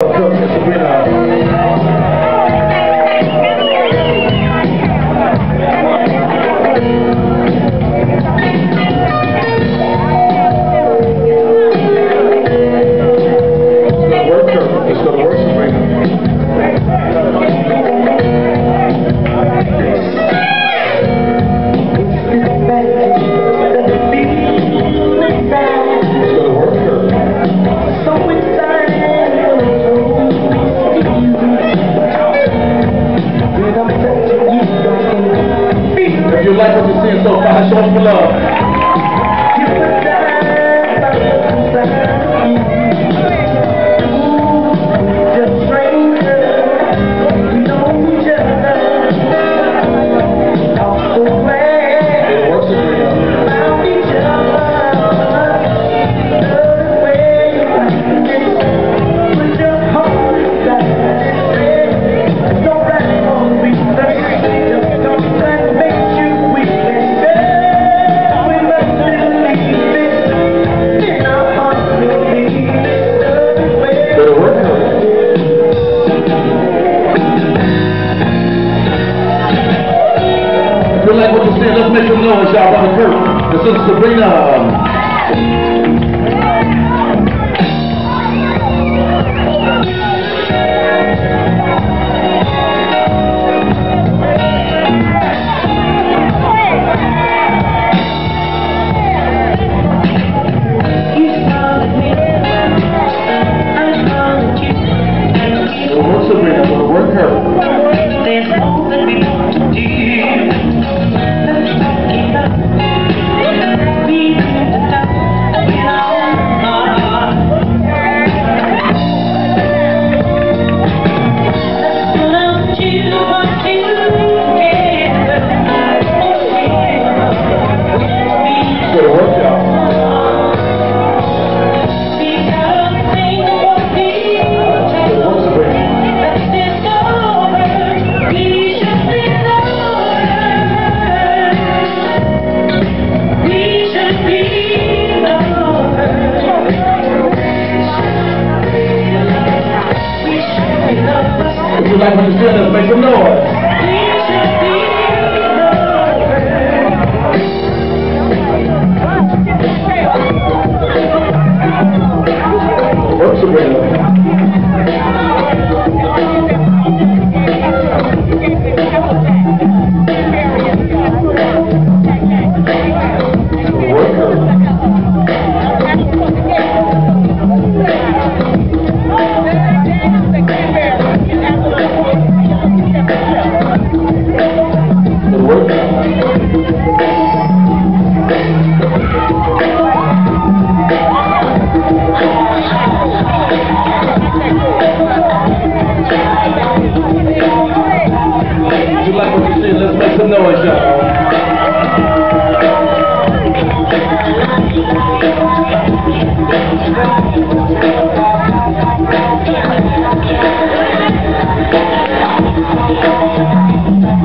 like São Pulão. So far. Show some love. like what you're let's make some noise, y'all, brother Kurt. This is Sabrina. Um, you let's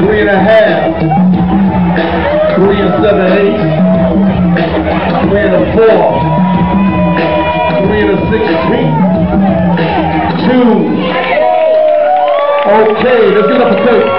three and a half, three and seven, eight, three and a four, three and a sixteen, two. Okay, let's get up a coat.